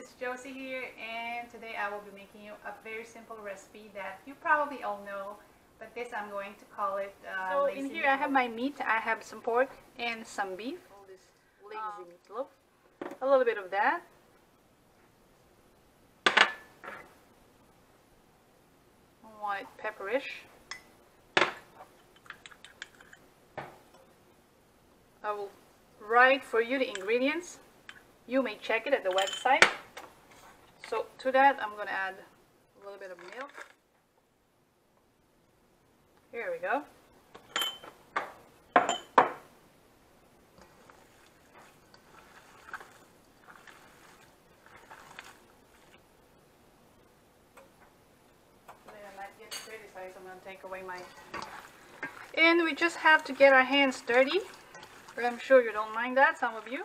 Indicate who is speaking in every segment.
Speaker 1: it's Josie here and today I will be making you a very simple recipe that you probably all know but this I'm going to call it uh,
Speaker 2: So
Speaker 1: lazy
Speaker 2: in here I have my meat. I have some pork and some beef. All this lazy meatloaf. A little bit of that. White pepperish. I will write for you the ingredients. You may check it at the website. So to that I'm going to add a little bit of milk. Here we go. Then I might get criticized. I'm gonna take away my. And we just have to get our hands dirty. But I'm sure you don't mind that, some of you.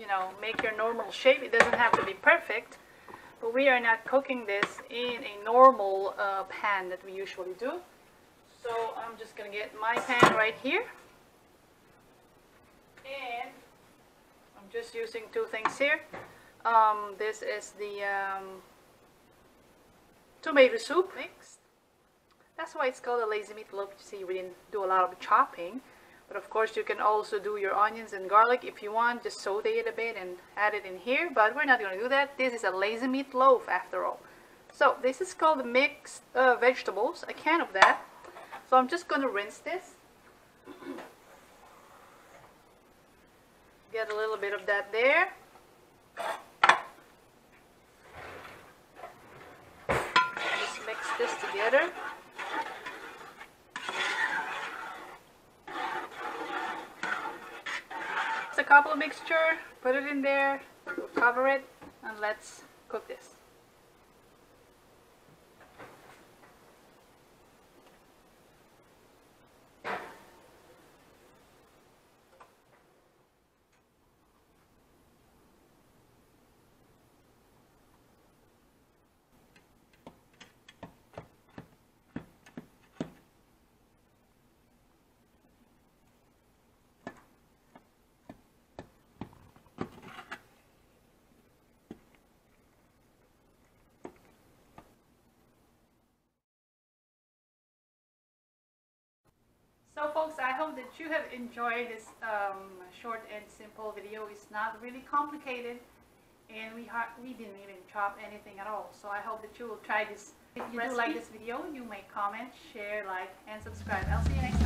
Speaker 2: You know, make your normal shape. It doesn't have to be perfect, but we are not cooking this in a normal uh, pan that we usually do. So I'm just gonna get my pan right here. And I'm just using two things here. Um, this is the um, tomato soup mixed. That's why it's called a lazy meatloaf. You see, we didn't do a lot of chopping. But of course you can also do your onions and garlic if you want, just saute it a bit and add it in here, but we're not going to do that. This is a lazy meat loaf after all. So this is called mixed uh, vegetables, a can of that. So I'm just going to rinse this. Get a little bit of that there. Just mix this together. A couple of mixture, put it in there, cover it, and let's cook this.
Speaker 1: So folks, I hope that you have enjoyed this um, short and simple video. It's not really complicated and we, we didn't even chop anything at all. So I hope that you will try this. If you do like this video, you may comment, share, like, and subscribe. I'll see you next time.